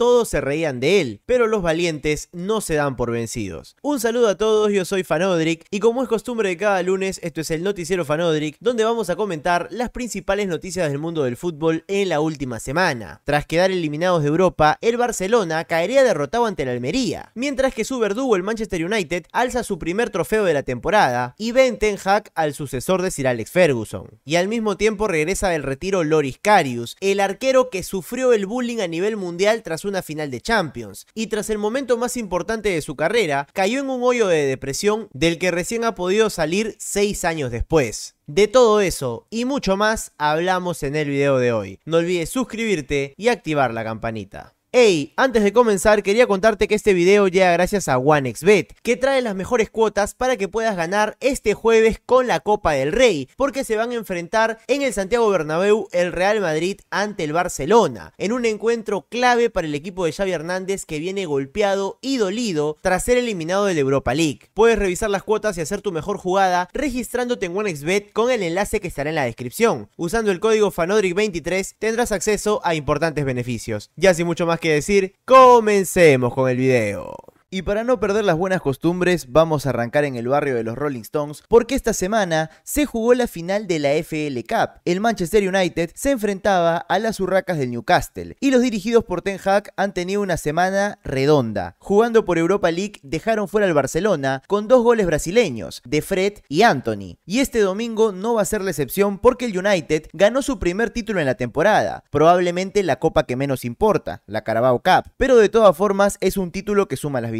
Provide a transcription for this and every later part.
todos se reían de él, pero los valientes no se dan por vencidos. Un saludo a todos, yo soy Fanodric y como es costumbre de cada lunes, esto es el noticiero Fanodric, donde vamos a comentar las principales noticias del mundo del fútbol en la última semana. Tras quedar eliminados de Europa, el Barcelona caería derrotado ante el Almería, mientras que su verdugo el Manchester United alza su primer trofeo de la temporada y ven Ten Hag al sucesor de Sir Alex Ferguson. Y al mismo tiempo regresa del retiro Loris Karius, el arquero que sufrió el bullying a nivel mundial tras una final de Champions, y tras el momento más importante de su carrera, cayó en un hoyo de depresión del que recién ha podido salir 6 años después. De todo eso y mucho más hablamos en el video de hoy. No olvides suscribirte y activar la campanita. Hey, antes de comenzar quería contarte que este video llega gracias a OneXBet, que trae las mejores cuotas para que puedas ganar este jueves con la Copa del Rey, porque se van a enfrentar en el Santiago Bernabéu el Real Madrid ante el Barcelona, en un encuentro clave para el equipo de Xavi Hernández que viene golpeado y dolido tras ser eliminado del Europa League. Puedes revisar las cuotas y hacer tu mejor jugada registrándote en OneXBet con el enlace que estará en la descripción. Usando el código FANODRIC23 tendrás acceso a importantes beneficios. Ya sin mucho más que decir, comencemos con el video. Y para no perder las buenas costumbres, vamos a arrancar en el barrio de los Rolling Stones, porque esta semana se jugó la final de la FL Cup. El Manchester United se enfrentaba a las urracas del Newcastle, y los dirigidos por Ten Hag han tenido una semana redonda. Jugando por Europa League, dejaron fuera al Barcelona con dos goles brasileños, de Fred y Anthony. Y este domingo no va a ser la excepción porque el United ganó su primer título en la temporada, probablemente la copa que menos importa, la Carabao Cup, pero de todas formas es un título que suma las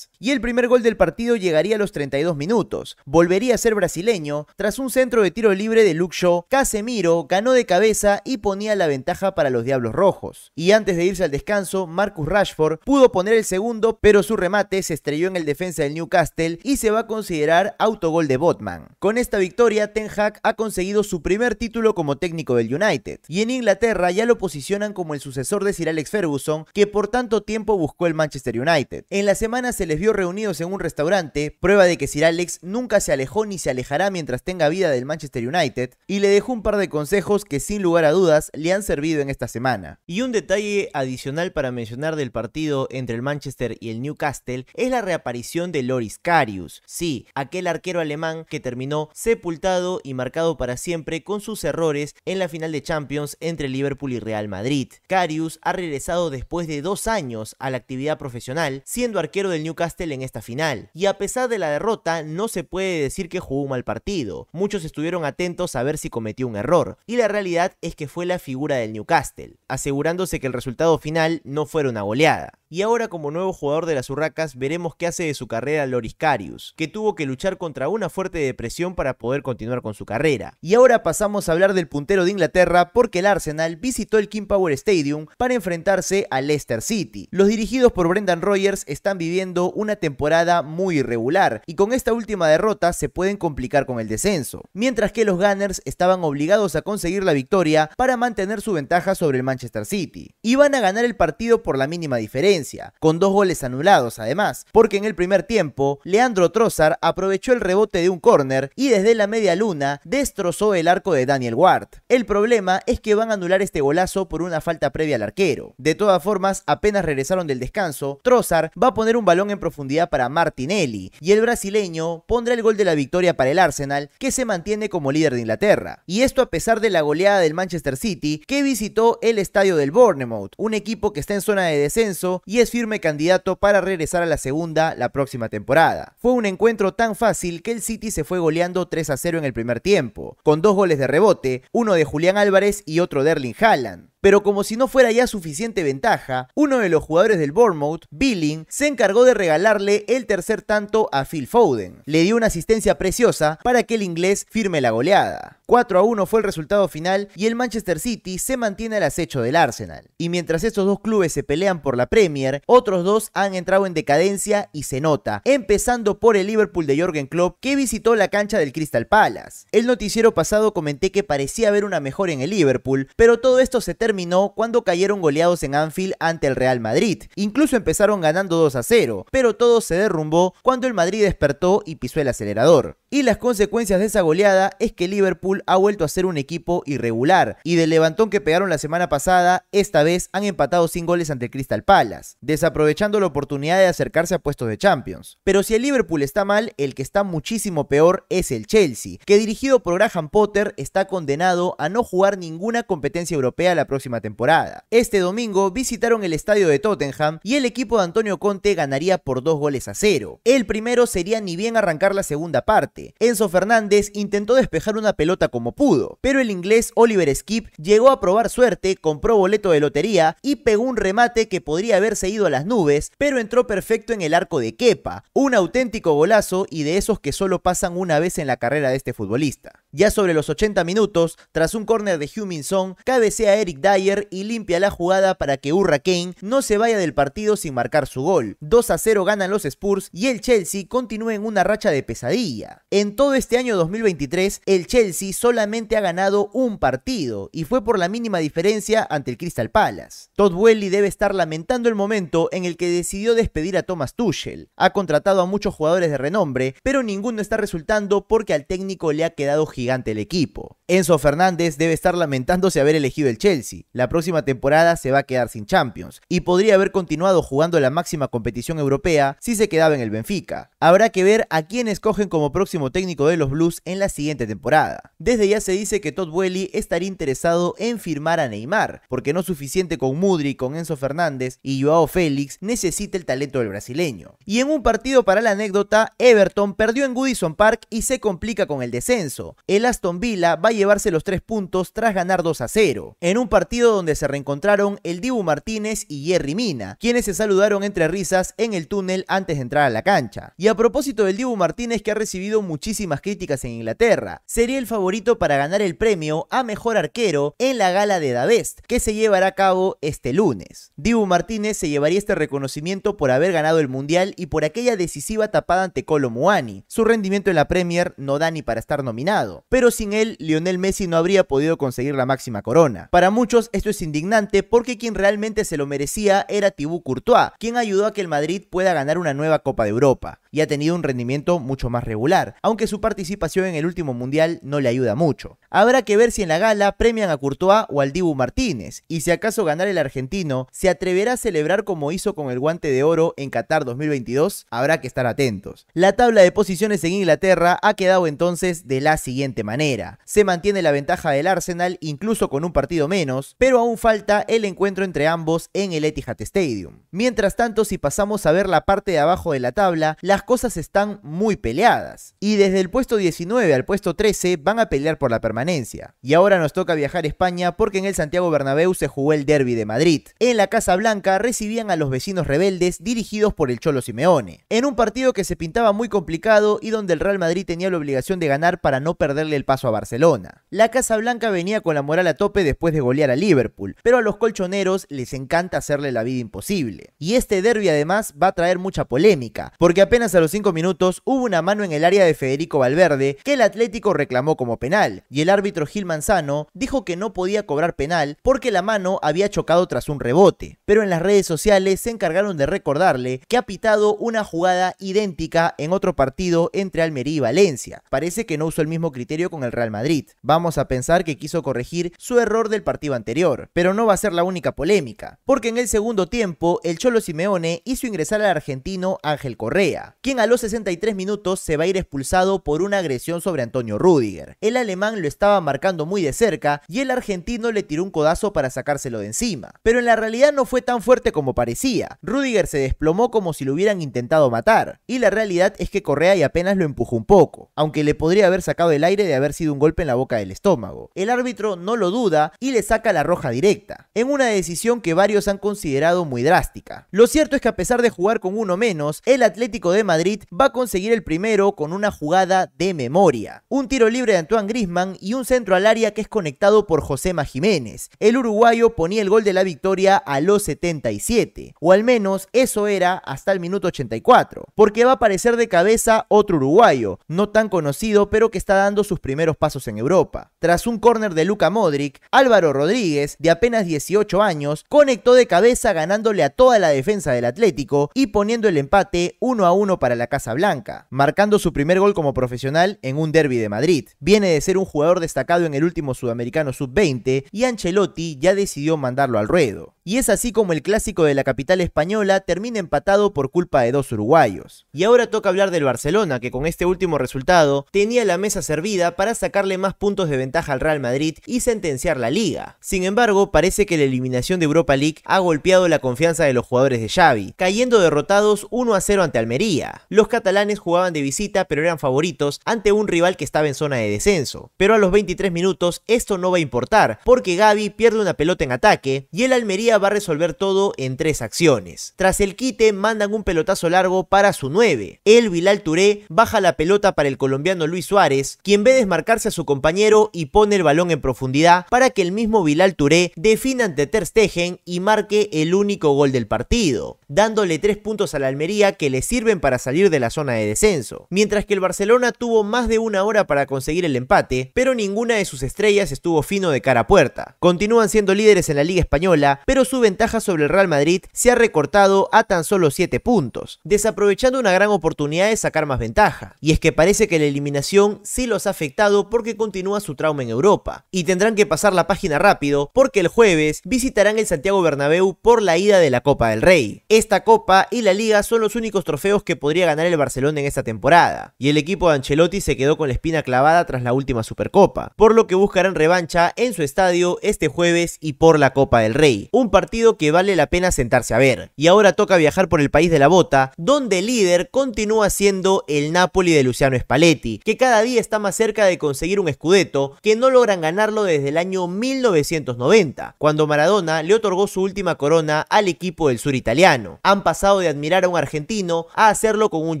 y el primer gol del partido llegaría a los 32 minutos. Volvería a ser brasileño tras un centro de tiro libre de Luke Shaw. Casemiro ganó de cabeza y ponía la ventaja para los Diablos Rojos. Y antes de irse al descanso, Marcus Rashford pudo poner el segundo, pero su remate se estrelló en el defensa del Newcastle y se va a considerar autogol de Botman. Con esta victoria, Ten Hag ha conseguido su primer título como técnico del United. Y en Inglaterra ya lo posicionan como el sucesor de Sir Alex Ferguson, que por tanto tiempo buscó el Manchester United. En la semana se les vio reunidos en un restaurante, prueba de que Sir Alex nunca se alejó ni se alejará mientras tenga vida del Manchester United, y le dejó un par de consejos que sin lugar a dudas le han servido en esta semana. Y un detalle adicional para mencionar del partido entre el Manchester y el Newcastle es la reaparición de Loris Karius, sí, aquel arquero alemán que terminó sepultado y marcado para siempre con sus errores en la final de Champions entre Liverpool y Real Madrid. Karius ha regresado después de dos años a la actividad profesional, siendo arquero arquero del Newcastle en esta final. Y a pesar de la derrota, no se puede decir que jugó un mal partido. Muchos estuvieron atentos a ver si cometió un error. Y la realidad es que fue la figura del Newcastle, asegurándose que el resultado final no fuera una goleada. Y ahora como nuevo jugador de las Urracas veremos qué hace de su carrera Loris Karius, que tuvo que luchar contra una fuerte depresión para poder continuar con su carrera. Y ahora pasamos a hablar del puntero de Inglaterra porque el Arsenal visitó el King Power Stadium para enfrentarse a Leicester City. Los dirigidos por Brendan Rogers están viviendo una temporada muy irregular y con esta última derrota se pueden complicar con el descenso, mientras que los Gunners estaban obligados a conseguir la victoria para mantener su ventaja sobre el Manchester City. Y van a ganar el partido por la mínima diferencia con dos goles anulados además, porque en el primer tiempo, Leandro Trossard aprovechó el rebote de un córner y desde la media luna destrozó el arco de Daniel Ward. El problema es que van a anular este golazo por una falta previa al arquero. De todas formas, apenas regresaron del descanso, Trossard va a poner un balón en profundidad para Martinelli y el brasileño pondrá el gol de la victoria para el Arsenal, que se mantiene como líder de Inglaterra. Y esto a pesar de la goleada del Manchester City, que visitó el estadio del Bournemouth, un equipo que está en zona de descenso y es firme candidato para regresar a la segunda la próxima temporada. Fue un encuentro tan fácil que el City se fue goleando 3 a 0 en el primer tiempo, con dos goles de rebote, uno de Julián Álvarez y otro de Erling Haaland pero como si no fuera ya suficiente ventaja, uno de los jugadores del Bournemouth, Billing, se encargó de regalarle el tercer tanto a Phil Foden. Le dio una asistencia preciosa para que el inglés firme la goleada. 4 a 1 fue el resultado final y el Manchester City se mantiene al acecho del Arsenal. Y mientras estos dos clubes se pelean por la Premier, otros dos han entrado en decadencia y se nota, empezando por el Liverpool de Jürgen Klopp que visitó la cancha del Crystal Palace. El noticiero pasado comenté que parecía haber una mejora en el Liverpool, pero todo esto se termina terminó cuando cayeron goleados en Anfield ante el Real Madrid. Incluso empezaron ganando 2 a 0, pero todo se derrumbó cuando el Madrid despertó y pisó el acelerador. Y las consecuencias de esa goleada es que Liverpool ha vuelto a ser un equipo irregular y del levantón que pegaron la semana pasada, esta vez han empatado sin goles ante el Crystal Palace, desaprovechando la oportunidad de acercarse a puestos de Champions. Pero si el Liverpool está mal, el que está muchísimo peor es el Chelsea, que dirigido por Graham Potter está condenado a no jugar ninguna competencia europea la próxima temporada. Este domingo visitaron el estadio de Tottenham y el equipo de Antonio Conte ganaría por dos goles a cero. El primero sería ni bien arrancar la segunda parte Enzo Fernández intentó despejar una pelota como pudo, pero el inglés Oliver Skip llegó a probar suerte, compró boleto de lotería y pegó un remate que podría haberse ido a las nubes, pero entró perfecto en el arco de Kepa, un auténtico golazo y de esos que solo pasan una vez en la carrera de este futbolista. Ya sobre los 80 minutos, tras un córner de Heung-Min Son, cabecea Eric Dyer y limpia la jugada para que Urra Kane no se vaya del partido sin marcar su gol. 2 a 0 ganan los Spurs y el Chelsea continúa en una racha de pesadilla. En todo este año 2023, el Chelsea solamente ha ganado un partido y fue por la mínima diferencia ante el Crystal Palace. Todd Welly debe estar lamentando el momento en el que decidió despedir a Thomas Tuchel. Ha contratado a muchos jugadores de renombre, pero ninguno está resultando porque al técnico le ha quedado gigante el equipo. Enzo Fernández debe estar lamentándose haber elegido el Chelsea. La próxima temporada se va a quedar sin Champions y podría haber continuado jugando la máxima competición europea si se quedaba en el Benfica. Habrá que ver a quién escogen como próximo técnico de los Blues en la siguiente temporada. Desde ya se dice que Todd Welly estaría interesado en firmar a Neymar, porque no es suficiente con Mudri, con Enzo Fernández y Joao Félix, necesita el talento del brasileño. Y en un partido para la anécdota, Everton perdió en Goodison Park y se complica con el descenso el Aston Villa va a llevarse los tres puntos tras ganar 2 a 0, en un partido donde se reencontraron el Dibu Martínez y Jerry Mina, quienes se saludaron entre risas en el túnel antes de entrar a la cancha. Y a propósito del Dibu Martínez que ha recibido muchísimas críticas en Inglaterra, sería el favorito para ganar el premio a mejor arquero en la gala de Davest, que se llevará a cabo este lunes. Dibu Martínez se llevaría este reconocimiento por haber ganado el Mundial y por aquella decisiva tapada ante Colo Muani. Su rendimiento en la Premier no da ni para estar nominado pero sin él Lionel Messi no habría podido conseguir la máxima corona. Para muchos esto es indignante porque quien realmente se lo merecía era Thibaut Courtois, quien ayudó a que el Madrid pueda ganar una nueva Copa de Europa y ha tenido un rendimiento mucho más regular, aunque su participación en el último mundial no le ayuda mucho. Habrá que ver si en la gala premian a Courtois o al Dibu Martínez, y si acaso ganar el argentino, ¿se atreverá a celebrar como hizo con el guante de oro en Qatar 2022? Habrá que estar atentos. La tabla de posiciones en Inglaterra ha quedado entonces de la siguiente manera. Se mantiene la ventaja del Arsenal incluso con un partido menos, pero aún falta el encuentro entre ambos en el Etihad Stadium. Mientras tanto, si pasamos a ver la parte de abajo de la tabla, las cosas están muy peleadas. Y desde el puesto 19 al puesto 13 van a pelear por la permanencia. Y ahora nos toca viajar a España porque en el Santiago Bernabéu se jugó el derby de Madrid. En la Casa Blanca recibían a los vecinos rebeldes dirigidos por el Cholo Simeone. En un partido que se pintaba muy complicado y donde el Real Madrid tenía la obligación de ganar para no perderle el paso a Barcelona. La Casa Blanca venía con la moral a tope después de golear a Liverpool, pero a los colchoneros les encanta hacerle la vida imposible. Y este derby además va a traer mucha polémica, porque apenas a los 5 minutos hubo una mano en el área de Federico Valverde que el Atlético reclamó como penal, y el árbitro Gil Manzano dijo que no podía cobrar penal porque la mano había chocado tras un rebote. Pero en las redes sociales se encargaron de recordarle que ha pitado una jugada idéntica en otro partido entre Almería y Valencia. Parece que no usó el mismo criterio con el Real Madrid. Vamos a pensar que quiso corregir su error del partido anterior, pero no va a ser la única polémica, porque en el segundo tiempo el Cholo Simeone hizo ingresar al argentino Ángel Correa, quien a los 63 minutos se va a ir expulsado por una agresión sobre Antonio Rudiger. El alemán lo estaba marcando muy de cerca y el argentino le tiró un codazo para sacárselo de encima. Pero en la realidad no fue tan fuerte como parecía. Rudiger se desplomó como si lo hubieran intentado matar. Y la realidad es que Correa y apenas lo empujó un poco, aunque le podría haber sacado el aire de haber sido un golpe en la boca del estómago. El árbitro no lo duda y le saca la roja directa, en una decisión que varios han considerado muy drástica. Lo cierto es que a pesar de jugar con uno menos, el Atlético de Madrid va a conseguir el primero con una jugada de memoria. Un tiro libre de Antoine Grisman y un centro al área que es conectado por Josema Jiménez. El uruguayo ponía el gol de la victoria a los 77, o al menos eso era hasta el minuto 84, porque va a aparecer de cabeza otro uruguayo, no tan conocido pero que está dando sus primeros pasos en Europa. Tras un córner de Luca Modric, Álvaro Rodríguez, de apenas 18 años, conectó de cabeza ganándole a toda la defensa del Atlético y poniendo el empate 1 a 1 para la Casa Blanca, marcando su primer gol como profesional en un derby de Madrid. Viene de ser un jugador destacado en el último sudamericano sub-20 y Ancelotti ya decidió mandarlo al ruedo. Y es así como el clásico de la capital española termina empatado por culpa de dos uruguayos. Y ahora toca hablar del Barcelona, que con este último resultado tenía la mesa servida para sacarle más puntos de ventaja al Real Madrid y sentenciar la liga. Sin embargo, parece que la eliminación de Europa League ha golpeado la confianza de los jugadores de Xavi, cayendo derrotados 1 a 0 ante Almería. Los catalanes jugaban de visita pero eran favoritos ante un rival que estaba en zona de descenso. Pero a los 23 minutos esto no va a importar, porque Gaby pierde una pelota en ataque y el Almería va a resolver todo en tres acciones. Tras el quite mandan un pelotazo largo para su 9. El Bilal Touré baja la pelota para el colombiano Luis Suárez, quien ve desmarcarse a su compañero y pone el balón en profundidad para que el mismo Bilal Touré defina ante Ter Stegen y marque el único gol del partido, dándole tres puntos a la Almería que le sirven para salir de la zona de descenso. Mientras que el Barcelona tuvo más de una hora para conseguir el empate, pero ninguna de sus estrellas estuvo fino de cara a puerta. Continúan siendo líderes en la Liga Española, pero su ventaja sobre el Real Madrid se ha recortado a tan solo 7 puntos, desaprovechando una gran oportunidad de sacar más ventaja. Y es que parece que la eliminación sí los ha afectado porque continúa su trauma en Europa, y tendrán que pasar la página rápido porque el jueves visitarán el Santiago Bernabéu por la ida de la Copa del Rey. Esta Copa y la Liga son los únicos trofeos que podría ganar el Barcelona en esta temporada, y el equipo de Ancelotti se quedó con la espina clavada tras la última Supercopa, por lo que buscarán revancha en su estadio este jueves y por la Copa del Rey. Un partido que vale la pena sentarse a ver. Y ahora toca viajar por el país de la bota, donde el líder continúa siendo el Napoli de Luciano Spalletti, que cada día está más cerca de conseguir un escudeto que no logran ganarlo desde el año 1990, cuando Maradona le otorgó su última corona al equipo del sur italiano. Han pasado de admirar a un argentino a con un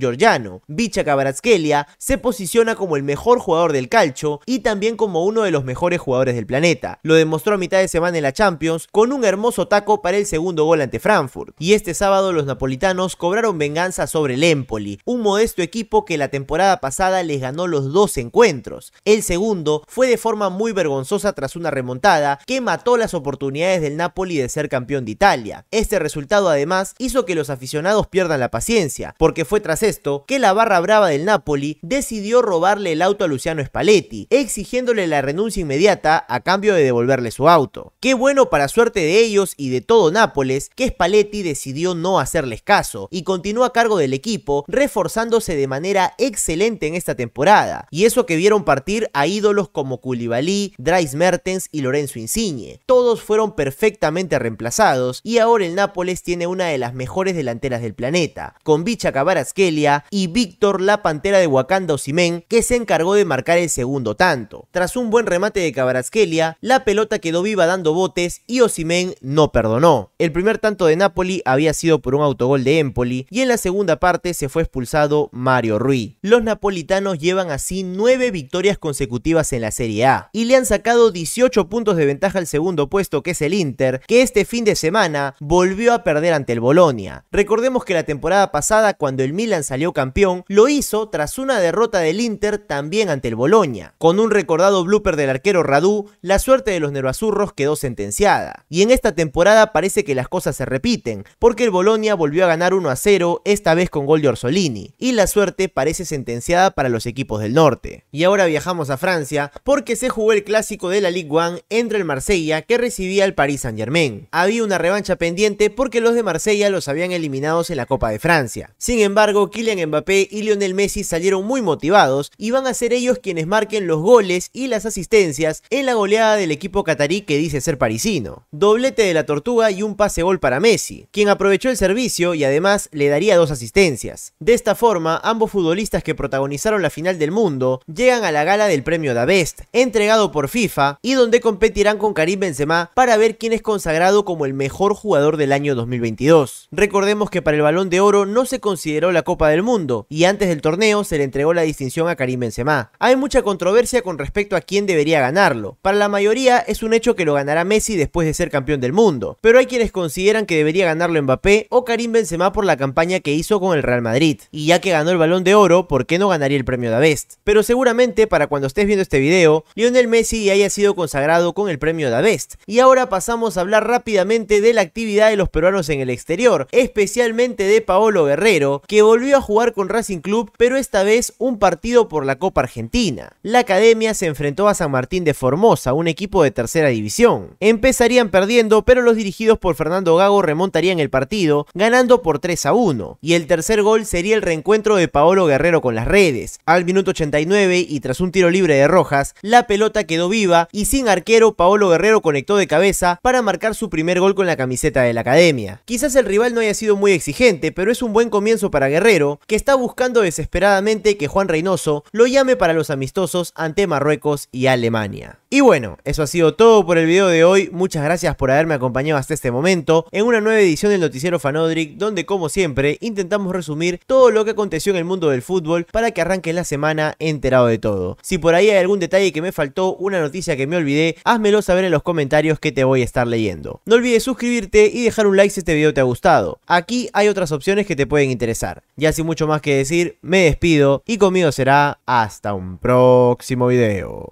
georgiano. Bicha Kvaratskhelia se posiciona como el mejor jugador del calcio y también como uno de los mejores jugadores del planeta. Lo demostró a mitad de semana en la Champions con un hermoso taco para el segundo gol ante Frankfurt. Y este sábado los napolitanos cobraron venganza sobre el Empoli, un modesto equipo que la temporada pasada les ganó los dos encuentros. El segundo fue de forma muy vergonzosa tras una remontada que mató las oportunidades del Napoli de ser campeón de Italia. Este resultado además hizo que los aficionados pierdan la paciencia, porque fue tras esto que la barra brava del Napoli decidió robarle el auto a Luciano Spalletti, exigiéndole la renuncia inmediata a cambio de devolverle su auto. Qué bueno para suerte de ellos y de todo Nápoles que Spalletti decidió no hacerles caso y continuó a cargo del equipo, reforzándose de manera excelente en esta temporada. Y eso que vieron partir a ídolos como Koulibaly, Dries Mertens y Lorenzo Insigne. Todos fueron perfectamente reemplazados y ahora el Nápoles tiene una de las mejores delanteras del planeta, con Bicha Kvaratskhelia y Víctor la Pantera de Wakanda Osimen que se encargó de marcar el segundo tanto. Tras un buen remate de Kvaratskhelia, la pelota quedó viva dando botes y Osimen no perdonó. El primer tanto de Napoli había sido por un autogol de Empoli y en la segunda parte se fue expulsado Mario Rui. Los napolitanos llevan así 9 victorias consecutivas en la Serie A y le han sacado 18 puntos de ventaja al segundo puesto que es el Inter, que este fin de semana volvió a perder ante el Bolonia. Recordemos que la temporada pasada cuando el Milan salió campeón, lo hizo tras una derrota del Inter también ante el Bolonia. Con un recordado blooper del arquero Radu, la suerte de los nervazurros quedó sentenciada. Y en esta temporada parece que las cosas se repiten, porque el Bolonia volvió a ganar 1 a 0, esta vez con gol de Orsolini, y la suerte parece sentenciada para los equipos del norte. Y ahora viajamos a Francia, porque se jugó el clásico de la Ligue 1 entre el Marsella que recibía al Paris Saint Germain. Había una revancha pendiente porque los de Marsella los habían eliminados en la Copa de Francia. Sin embargo, Kylian Mbappé y Lionel Messi salieron muy motivados y van a ser ellos quienes marquen los goles y las asistencias en la goleada del equipo catarí que dice ser parisino. Doblete de la Tortuga y un pase gol para Messi, quien aprovechó el servicio y además le daría dos asistencias. De esta forma, ambos futbolistas que protagonizaron la final del mundo llegan a la gala del premio Da Best, entregado por FIFA y donde competirán con Karim Benzema para ver quién es consagrado como el mejor jugador del año 2022. Recordemos que para el Balón de Oro no se consideró la Copa del Mundo y antes del torneo se le entregó la distinción a Karim Benzema. Hay mucha controversia con respecto a quién debería ganarlo. Para la mayoría es un hecho que lo ganará Messi después de ser campeón del mundo, pero hay quienes consideran que debería ganarlo Mbappé o Karim Benzema por la campaña que hizo con el Real Madrid. Y ya que ganó el Balón de Oro, ¿por qué no ganaría el premio de Best? Pero seguramente para cuando estés viendo este video, Lionel Messi haya sido consagrado con el premio de Best. Y ahora pasamos a hablar rápidamente de la actividad de los peruanos en el exterior, especialmente de Paolo Guerrero, que volvió a jugar con Racing Club, pero esta vez un partido por la Copa Argentina. La academia se enfrentó a San Martín de Formosa, un equipo de tercera división. Empezarían perdiendo, pero los dirigidos por Fernando Gago remontarían el partido, ganando por 3 a 1. Y el tercer gol sería el reencuentro de Paolo Guerrero con las redes. Al minuto 89 y tras un tiro libre de Rojas, la pelota quedó viva y sin arquero Paolo Guerrero conectó de cabeza para marcar su primer gol con la camiseta de la academia. Quizás el rival no haya sido muy exigente, pero es un buen comienzo para Guerrero, que está buscando desesperadamente que Juan Reynoso lo llame para los amistosos ante Marruecos y Alemania. Y bueno, eso ha sido todo por el video de hoy. Muchas gracias por haberme acompañado hasta este momento en una nueva edición del Noticiero Fanodric, donde como siempre intentamos resumir todo lo que aconteció en el mundo del fútbol para que arranque la semana enterado de todo. Si por ahí hay algún detalle que me faltó, una noticia que me olvidé, házmelo saber en los comentarios que te voy a estar leyendo. No olvides suscribirte y dejar un like si este video te ha gustado. Aquí hay otras opciones que te pueden interesar. Ya sin mucho más que decir, me despido y conmigo será hasta un próximo video.